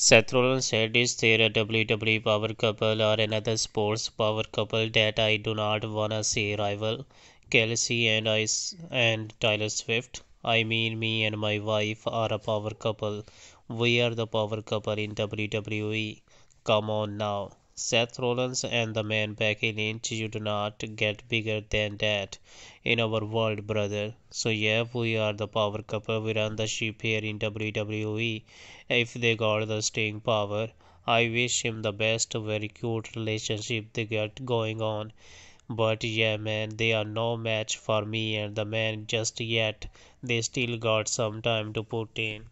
Seth Rollins said, Is there a WWE power couple or another sports power couple that I do not wanna see rival? Kelce and I and Taylor Swift. I mean, me and my wife are a power couple. We are the power couple in WWE. Come on now. Seth Rollins and the man Becky Lynch, you do not get bigger than that in our world, brother. So yeah, we are the power couple. We run the ship here in WWE. If they got the staying power, I wish him the best. Very cute relationship they got going on. But yeah, man, they are no match for me and the man just yet. They still got some time to put in.